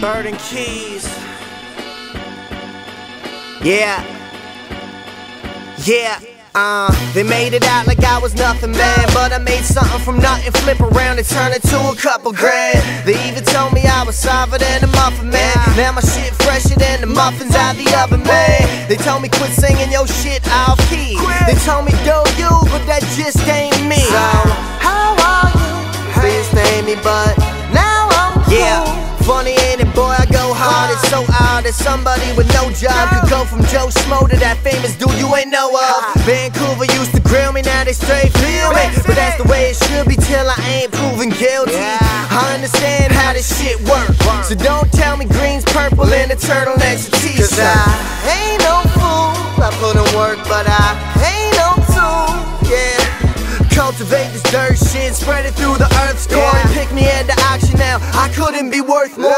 Bird and Keys. Yeah. Yeah. Uh, they made it out like I was nothing, man. But I made something from nothing, flip around and turn it to a couple grand. They even told me I was softer than a muffin, man. Now my shit fresher than the muffins out the oven, man. They told me quit singing your shit off key. They told me go you, but that just ain't me. So, somebody with no job could go from Joe Smo to that famous dude you ain't know of. Uh-huh. Vancouver used to grill me, now they straight feel me. But that's the way it should be till I ain't proven guilty. I understand how this shit works. So don't tell me green's purple and a turtleneck's a t-shirt. Cause I ain't no fool. I put in work, but I ain't no tool. Yeah. Cultivate this dirt shit, spread it through the earth's core, and pick me at the auction now. I couldn't be worth more.